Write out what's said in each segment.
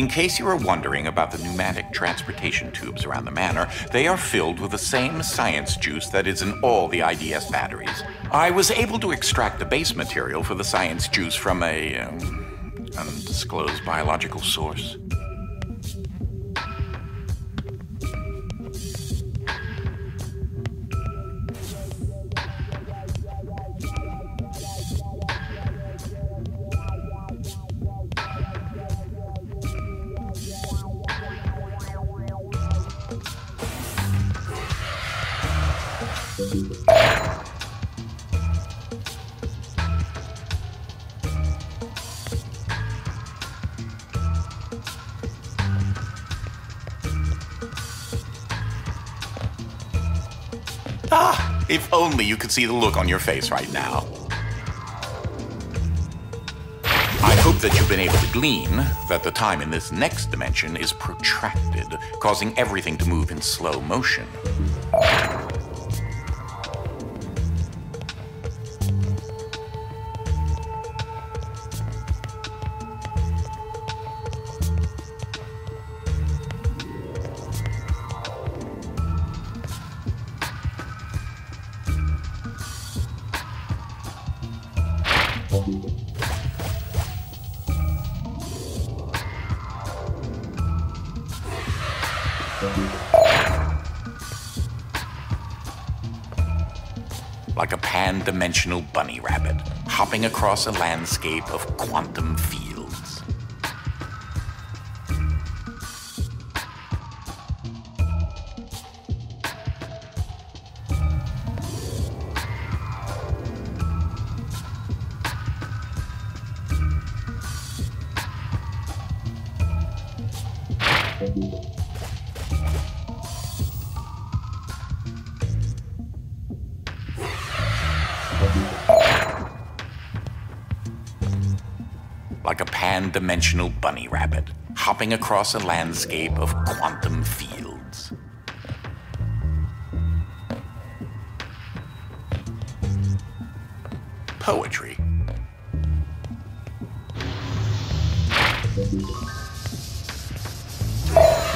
In case you are wondering about the pneumatic transportation tubes around the manor, they are filled with the same science juice that is in all the IDS batteries. I was able to extract the base material for the science juice from a um, undisclosed biological source. Ah, if only you could see the look on your face right now. I hope that you've been able to glean that the time in this next dimension is protracted, causing everything to move in slow motion. Like a pan dimensional bunny rabbit, hopping across a landscape of quantum fields. Like a pan dimensional bunny rabbit, hopping across a landscape of quantum fields. Poetry.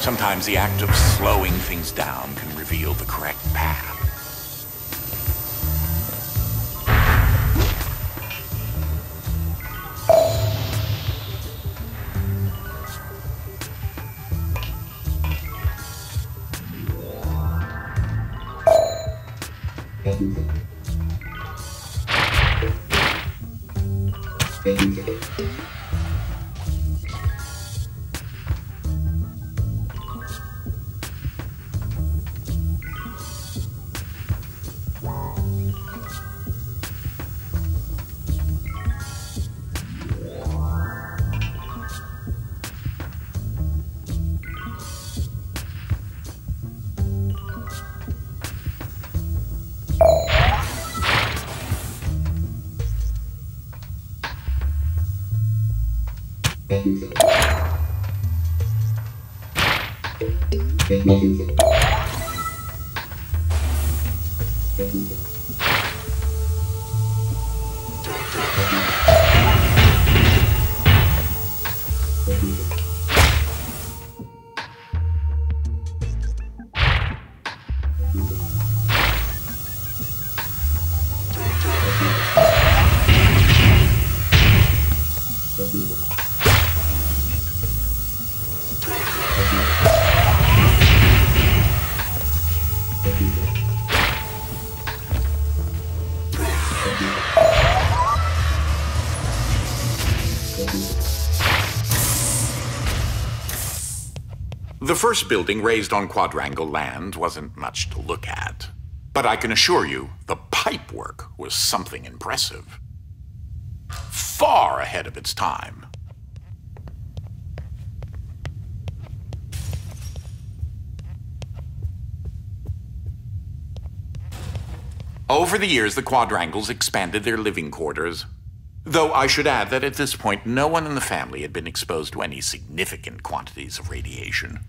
Sometimes the act of slowing things down can reveal the correct path. Okay. Thank you. The first building raised on Quadwrangle land wasn't much to look at. But I can assure you, the pipework was something impressive. Far ahead of its time. Over the years, the Quadwrangles expanded their living quarters. Though I should add that at this point, no one in the family had been exposed to any significant quantities of radiation.